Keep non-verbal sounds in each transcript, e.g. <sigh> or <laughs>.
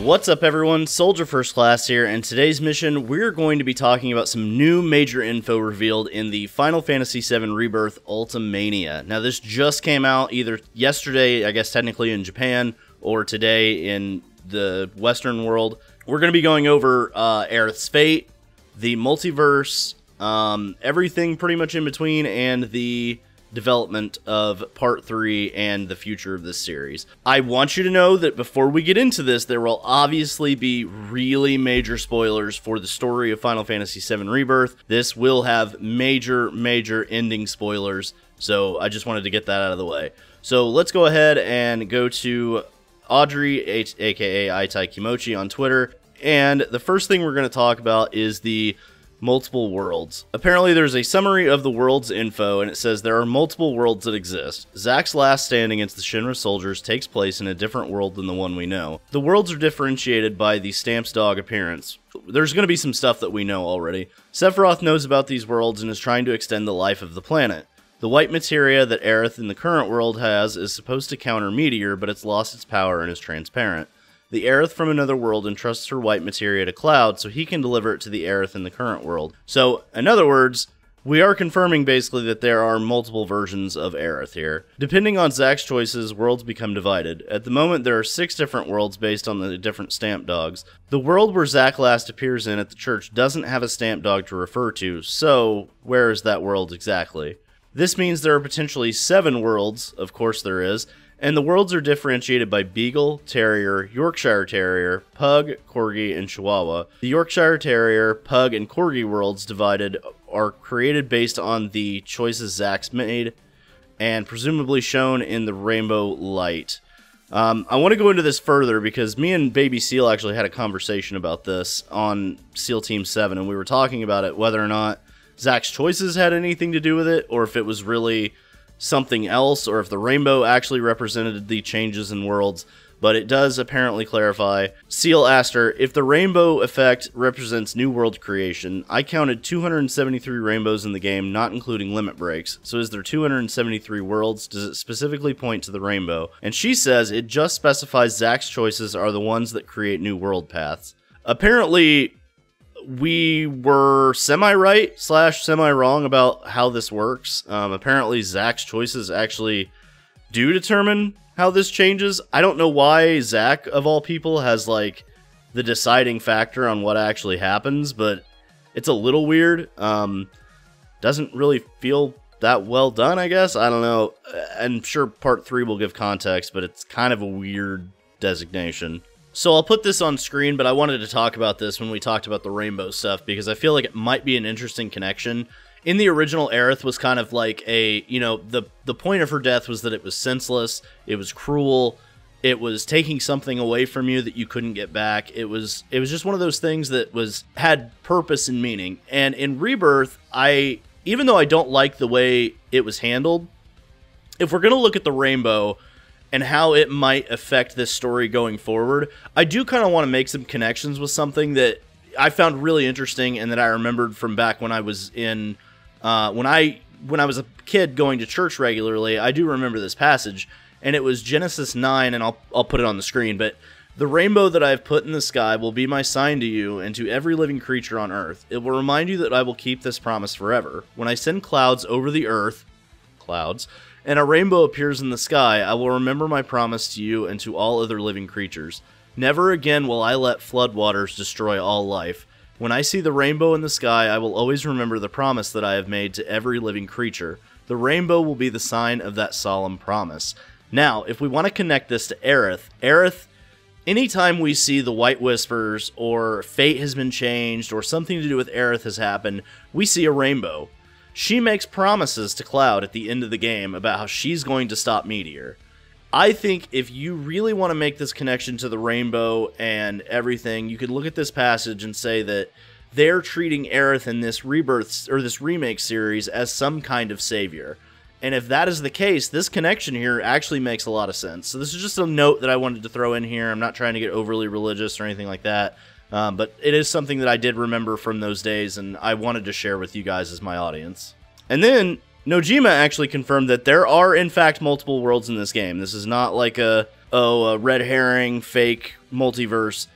What's up everyone, Soldier First Class here, and today's mission we're going to be talking about some new major info revealed in the Final Fantasy VII Rebirth Ultimania. Now this just came out either yesterday, I guess technically in Japan, or today in the Western world. We're going to be going over uh, Aerith's fate, the multiverse, um, everything pretty much in between, and the development of part three and the future of this series. I want you to know that before we get into this, there will obviously be really major spoilers for the story of Final Fantasy VII Rebirth. This will have major, major ending spoilers, so I just wanted to get that out of the way. So let's go ahead and go to Audrey, aka Aitai Kimochi, on Twitter. And the first thing we're going to talk about is the multiple worlds. Apparently, there's a summary of the world's info, and it says there are multiple worlds that exist. Zack's last stand against the Shinra soldiers takes place in a different world than the one we know. The worlds are differentiated by the Stamps dog appearance. There's going to be some stuff that we know already. Sephiroth knows about these worlds and is trying to extend the life of the planet. The white materia that Aerith in the current world has is supposed to counter Meteor, but it's lost its power and is transparent. The Aerith from another world entrusts her white materia to Cloud so he can deliver it to the Aerith in the current world. So, in other words, we are confirming basically that there are multiple versions of Aerith here. Depending on Zack's choices, worlds become divided. At the moment, there are six different worlds based on the different stamp dogs. The world where Zack last appears in at the church doesn't have a stamp dog to refer to, so where is that world exactly? This means there are potentially seven worlds, of course there is, and the worlds are differentiated by Beagle, Terrier, Yorkshire Terrier, Pug, Corgi, and Chihuahua. The Yorkshire Terrier, Pug, and Corgi worlds divided are created based on the choices Zack's made and presumably shown in the rainbow light. Um, I want to go into this further because me and Baby Seal actually had a conversation about this on SEAL Team 7, and we were talking about it whether or not Zack's choices had anything to do with it, or if it was really something else or if the rainbow actually represented the changes in worlds, but it does apparently clarify. Seal asked her, if the rainbow effect represents new world creation, I counted 273 rainbows in the game, not including limit breaks. So is there 273 worlds? Does it specifically point to the rainbow? And she says it just specifies Zack's choices are the ones that create new world paths. Apparently, we were semi right slash semi wrong about how this works. Um, apparently, Zack's choices actually do determine how this changes. I don't know why Zack, of all people, has like the deciding factor on what actually happens, but it's a little weird. Um, doesn't really feel that well done, I guess. I don't know. I'm sure part three will give context, but it's kind of a weird designation. So I'll put this on screen, but I wanted to talk about this when we talked about the rainbow stuff because I feel like it might be an interesting connection. In the original, Aerith was kind of like a, you know, the the point of her death was that it was senseless, it was cruel, it was taking something away from you that you couldn't get back. It was it was just one of those things that was had purpose and meaning. And in Rebirth, I even though I don't like the way it was handled, if we're going to look at the rainbow, and how it might affect this story going forward, I do kind of want to make some connections with something that I found really interesting and that I remembered from back when I was in uh, when I when I was a kid going to church regularly. I do remember this passage, and it was Genesis nine, and I'll I'll put it on the screen, but. The rainbow that I have put in the sky will be my sign to you and to every living creature on earth. It will remind you that I will keep this promise forever. When I send clouds over the earth, clouds, and a rainbow appears in the sky, I will remember my promise to you and to all other living creatures. Never again will I let floodwaters destroy all life. When I see the rainbow in the sky, I will always remember the promise that I have made to every living creature. The rainbow will be the sign of that solemn promise. Now, if we want to connect this to Aerith, Aerith, anytime we see the White Whispers or fate has been changed or something to do with Aerith has happened, we see a rainbow. She makes promises to Cloud at the end of the game about how she's going to stop Meteor. I think if you really want to make this connection to the rainbow and everything, you could look at this passage and say that they're treating Aerith in this rebirth or this remake series as some kind of savior. And if that is the case, this connection here actually makes a lot of sense. So this is just a note that I wanted to throw in here. I'm not trying to get overly religious or anything like that. Um, but it is something that I did remember from those days, and I wanted to share with you guys as my audience. And then Nojima actually confirmed that there are, in fact, multiple worlds in this game. This is not like a oh, a red herring, fake multiverse.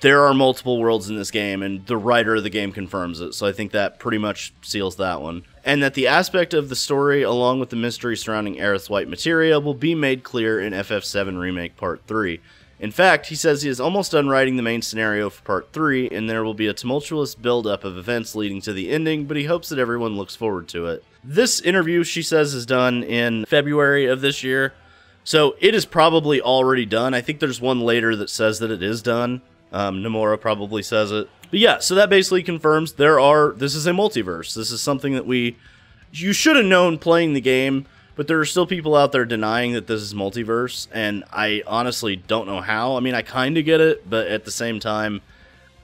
There are multiple worlds in this game, and the writer of the game confirms it. So I think that pretty much seals that one. And that the aspect of the story, along with the mystery surrounding Aerith's white materia, will be made clear in FF7 Remake Part 3. In fact, he says he is almost done writing the main scenario for Part 3, and there will be a tumultuous build-up of events leading to the ending, but he hopes that everyone looks forward to it. This interview, she says, is done in February of this year, so it is probably already done. I think there's one later that says that it is done. Um, Nomura probably says it. But yeah, so that basically confirms there are, this is a multiverse. This is something that we, you should have known playing the game but there are still people out there denying that this is multiverse, and I honestly don't know how. I mean, I kind of get it, but at the same time,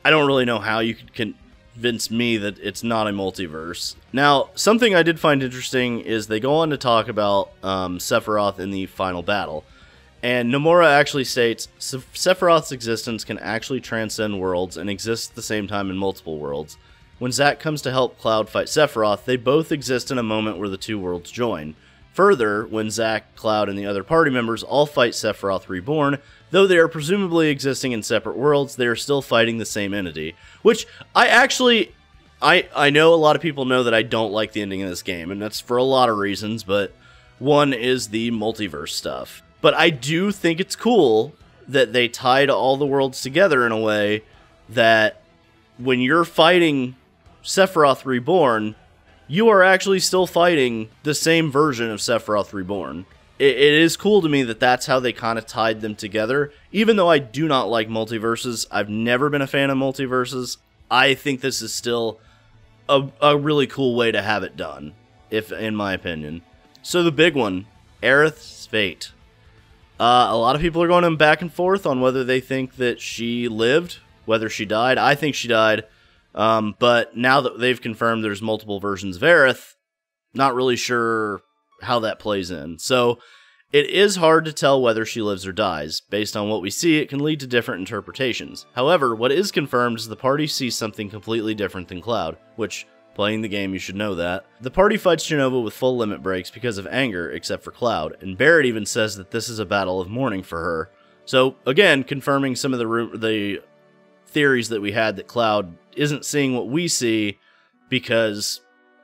I don't really know how you could convince me that it's not a multiverse. Now, something I did find interesting is they go on to talk about um, Sephiroth in the final battle. And Nomura actually states Sephiroth's existence can actually transcend worlds and exist at the same time in multiple worlds. When Zack comes to help Cloud fight Sephiroth, they both exist in a moment where the two worlds join. Further, when Zack, Cloud, and the other party members all fight Sephiroth Reborn, though they are presumably existing in separate worlds, they are still fighting the same entity. Which I actually I I know a lot of people know that I don't like the ending of this game, and that's for a lot of reasons, but one is the multiverse stuff. But I do think it's cool that they tied all the worlds together in a way that when you're fighting Sephiroth Reborn, you are actually still fighting the same version of Sephiroth Reborn. it, it is cool to me that that's how they kind of tied them together. Even though I do not like multiverses, I've never been a fan of multiverses. I think this is still a, a really cool way to have it done, if in my opinion. So the big one, Aerith's fate. Uh, a lot of people are going back and forth on whether they think that she lived, whether she died. I think she died. Um, but now that they've confirmed there's multiple versions of Aerith, not really sure how that plays in. So it is hard to tell whether she lives or dies. Based on what we see, it can lead to different interpretations. However, what is confirmed is the party sees something completely different than Cloud, which, playing the game, you should know that. The party fights Genova with full limit breaks because of anger, except for Cloud, and Barret even says that this is a battle of mourning for her. So, again, confirming some of the, the theories that we had that Cloud isn't seeing what we see because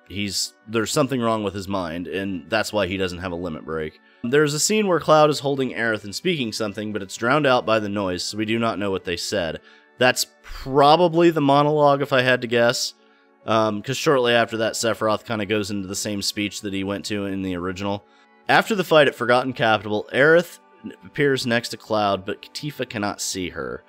he's there's something wrong with his mind and that's why he doesn't have a limit break. There's a scene where Cloud is holding Aerith and speaking something, but it's drowned out by the noise, so we do not know what they said. That's probably the monologue if I had to guess. Because um, shortly after that, Sephiroth kind of goes into the same speech that he went to in the original. After the fight at Forgotten Capital, Aerith appears next to Cloud, but Katifa cannot see her.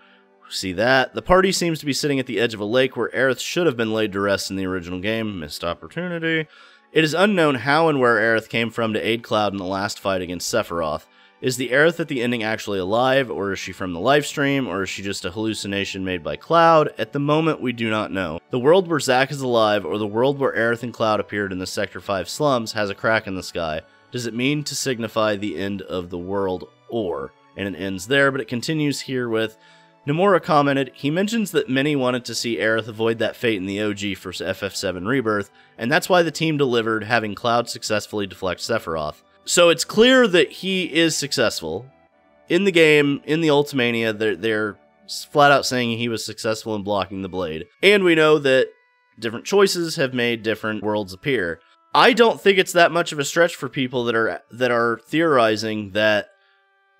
See that? The party seems to be sitting at the edge of a lake where Aerith should have been laid to rest in the original game. Missed opportunity. It is unknown how and where Aerith came from to aid Cloud in the last fight against Sephiroth. Is the Aerith at the ending actually alive, or is she from the Lifestream, or is she just a hallucination made by Cloud? At the moment, we do not know. The world where Zack is alive, or the world where Aerith and Cloud appeared in the Sector 5 slums, has a crack in the sky. Does it mean to signify the end of the world, or? And it ends there, but it continues here with Nomura commented, he mentions that many wanted to see Aerith avoid that fate in the OG for FF7 Rebirth, and that's why the team delivered, having Cloud successfully deflect Sephiroth. So it's clear that he is successful. In the game, in the Ultimania, they're, they're flat out saying he was successful in blocking the blade. And we know that different choices have made different worlds appear. I don't think it's that much of a stretch for people that are that are theorizing that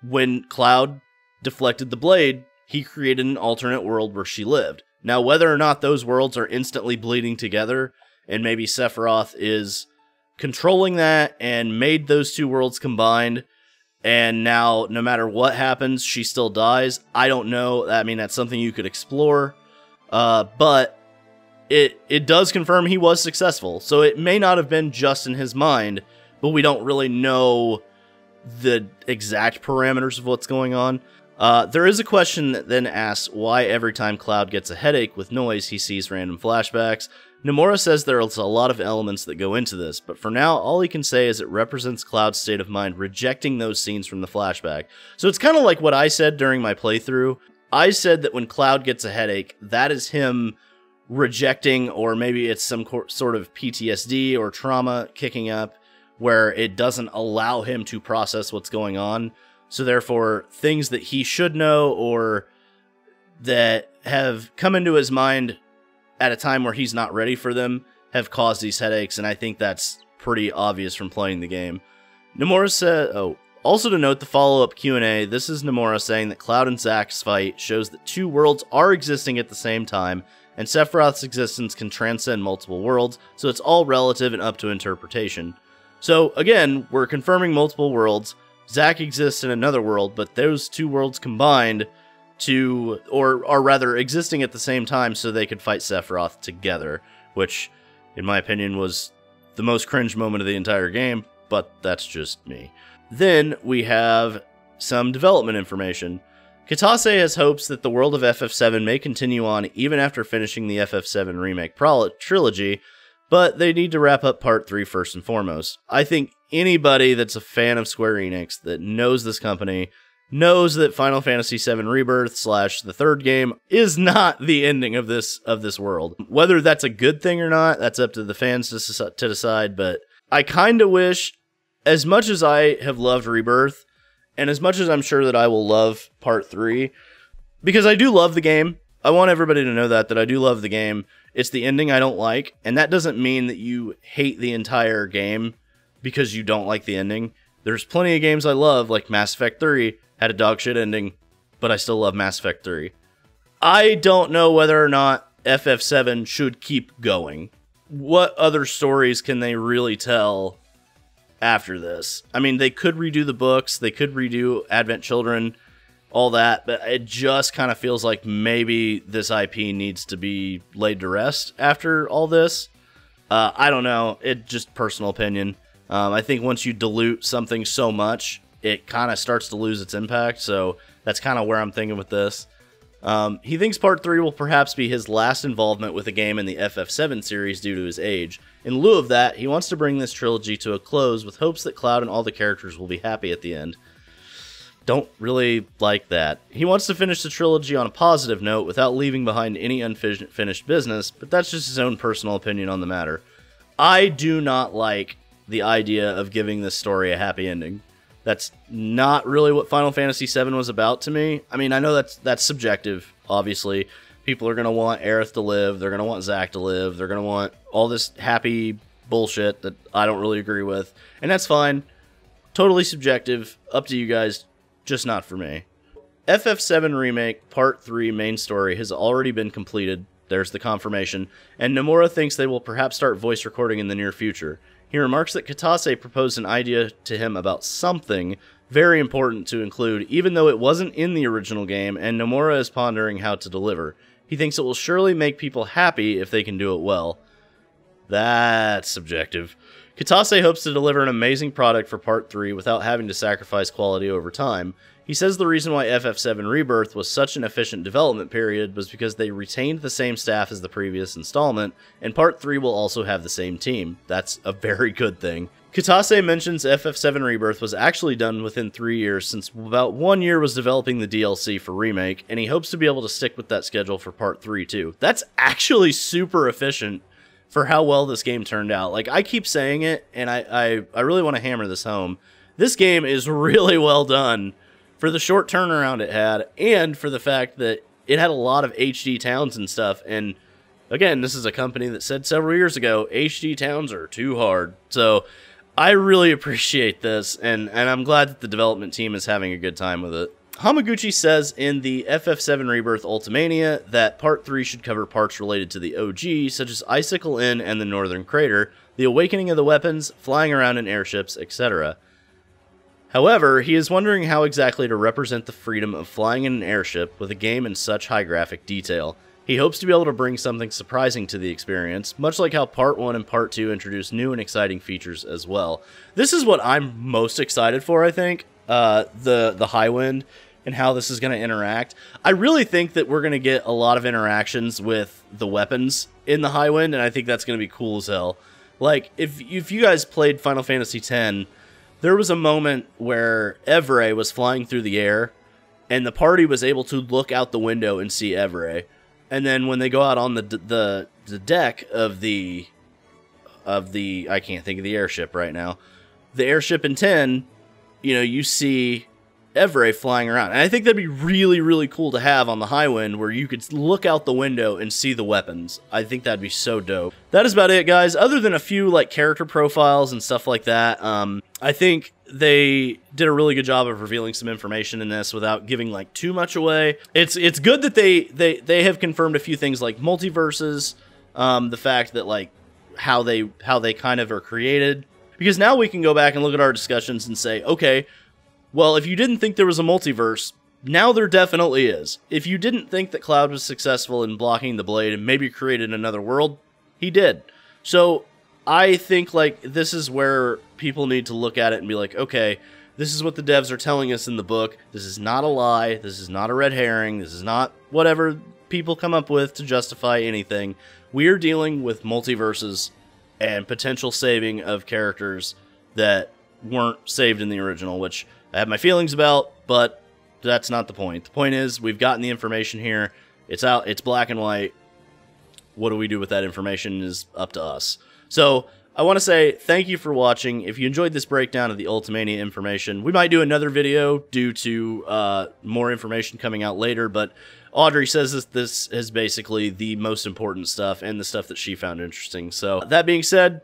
when Cloud deflected the blade, he created an alternate world where she lived. Now, whether or not those worlds are instantly bleeding together, and maybe Sephiroth is controlling that and made those two worlds combined, and now no matter what happens, she still dies. I don't know. I mean, that's something you could explore, uh, but it it does confirm he was successful. So it may not have been just in his mind, but we don't really know the exact parameters of what's going on. Uh, there is a question that then asks why every time Cloud gets a headache with noise, he sees random flashbacks. Nomura says there's a lot of elements that go into this, but for now, all he can say is it represents Cloud's state of mind rejecting those scenes from the flashback. So it's kind of like what I said during my playthrough. I said that when Cloud gets a headache, that is him rejecting, or maybe it's some sort of PTSD or trauma kicking up where it doesn't allow him to process what's going on. So therefore, things that he should know or that have come into his mind at a time where he's not ready for them have caused these headaches, and I think that's pretty obvious from playing the game. Nomura said, "Oh, also to note the follow-up Q&A, this is Nomura saying that Cloud and Zack's fight shows that two worlds are existing at the same time, and Sephiroth's existence can transcend multiple worlds, so it's all relative and up to interpretation. So again, we're confirming multiple worlds. Zack exists in another world, but those two worlds combined to, or are rather existing at the same time so they could fight Sephiroth together, which, in my opinion, was the most cringe moment of the entire game, but that's just me. Then we have some development information. Kitase has hopes that the world of FF7 may continue on even after finishing the FF7 Remake trilogy, but they need to wrap up Part 3 first and foremost. I think anybody that's a fan of Square Enix that knows this company knows that Final Fantasy VII Rebirth slash the third game is not the ending of this of this world. Whether that's a good thing or not, that's up to the fans to, to decide. But I kind of wish, as much as I have loved Rebirth, and as much as I'm sure that I will love Part Three, because I do love the game. I want everybody to know that that I do love the game. It's the ending I don't like, and that doesn't mean that you hate the entire game because you don't like the ending. There's plenty of games I love, like Mass Effect 3, had a dogshit ending, but I still love Mass Effect 3. I don't know whether or not FF7 should keep going. What other stories can they really tell after this? I mean, they could redo the books, they could redo Advent Children, all that, but it just kind of feels like maybe this IP needs to be laid to rest after all this. Uh, I don't know. It just personal opinion. Um, I think once you dilute something so much, it kind of starts to lose its impact. So that's kind of where I'm thinking with this. Um, he thinks Part 3 will perhaps be his last involvement with a game in the FF7 series due to his age. In lieu of that, he wants to bring this trilogy to a close with hopes that Cloud and all the characters will be happy at the end. Don't really like that. He wants to finish the trilogy on a positive note without leaving behind any unfinished business, but that's just his own personal opinion on the matter. I do not like the idea of giving this story a happy ending. That's not really what Final Fantasy VII was about to me. I mean, I know that's that's subjective. Obviously, people are gonna want Aerith to live. They're gonna want Zack to live. They're gonna want all this happy bullshit that I don't really agree with, and that's fine. Totally subjective. Up to you guys. Just not for me. FF7 Remake Part 3 main story has already been completed. There's the confirmation. And Nomura thinks they will perhaps start voice recording in the near future. He remarks that Kitase proposed an idea to him about something very important to include, even though it wasn't in the original game, and Nomura is pondering how to deliver. He thinks it will surely make people happy if they can do it well. That's subjective. Kitase hopes to deliver an amazing product for Part 3 without having to sacrifice quality over time. He says the reason why FF7 Rebirth was such an efficient development period was because they retained the same staff as the previous installment, and Part 3 will also have the same team. That's a very good thing. Kitase mentions FF7 Rebirth was actually done within three years since about one year was developing the DLC for Remake, and he hopes to be able to stick with that schedule for Part 3 too. That's actually super efficient for how well this game turned out. Like, I keep saying it, and I, I, I really want to hammer this home. This game is <laughs> really well done for the short turnaround it had, and for the fact that it had a lot of HD towns and stuff. And again, this is a company that said several years ago HD towns are too hard. So I really <laughs> appreciate this, and, and I'm glad that the development team is having a good time with it. Hamaguchi says in the FF7 Rebirth Ultimania that Part 3 should cover parts related to the OG, such as Icicle Inn and the Northern Crater, the awakening of the weapons, flying around in airships, etc. However, he is wondering how exactly to represent the freedom of flying in an airship with a game in such high graphic detail. He hopes to be able to bring something surprising to the experience, much like how Part 1 and Part 2 introduced new and exciting features as well. This is what I'm most excited for, I think, uh, the, the Highwind and how this is going to interact. I really think that we're going to get a lot of interactions with the weapons in the Highwind, and I think that's going to be cool as hell. Like, if, if you guys played Final Fantasy X, there was a moment where Evrae was flying through the air, and the party was able to look out the window and see Evrae. And then when they go out on the the the deck of the of the I can't think of the airship right now, the airship in ten, you know, you see Evrae flying around. And I think that'd be really, really cool to have on the Highwind where you could look out the window and see the weapons. I think that'd be so dope. That is about it, guys. Other than a few like character profiles and stuff like that, um, I think they did a really good job of revealing some information in this without giving like too much away. It's it's good that they they they have confirmed a few things like multiverses, um, the fact that like how they how they kind of are created because now we can go back and look at our discussions and say, okay, well, if you didn't think there was a multiverse, now there definitely is. If you didn't think that Cloud was successful in blocking the blade and maybe created another world, he did. So I think like this is where people need to look at it and be like, okay, this is what the devs are telling us in the book. This is not a lie. This is not a red herring. This is not whatever people come up with to justify anything. We are dealing with multiverses and potential saving of characters that weren't saved in the original, which I have my feelings about, but that's not the point. The point is we've gotten the information here. It's out. It's black and white. What do we do with that information is up to us. So I want to say thank you for watching. If you enjoyed this breakdown of the Ultimania information, we might do another video due to uh, more information coming out later, but Audrey says that this is basically the most important stuff and the stuff that she found interesting. So that being said,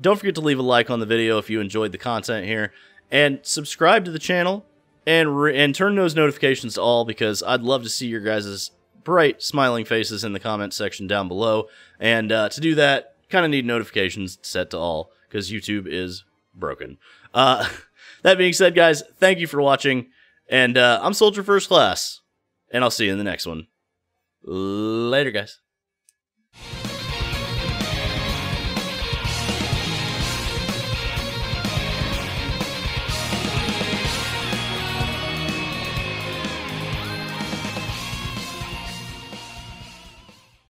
don't forget to leave a like on the video if you enjoyed the content here and subscribe to the channel and and turn those notifications to all because I'd love to see your guys' bright smiling faces in the comment section down below. And uh, to do that, kind of need notifications set to all because YouTube is broken. Uh, <laughs> that being said, guys, thank you for watching, and uh, I'm Soldier First Class, and I'll see you in the next one. Later, guys.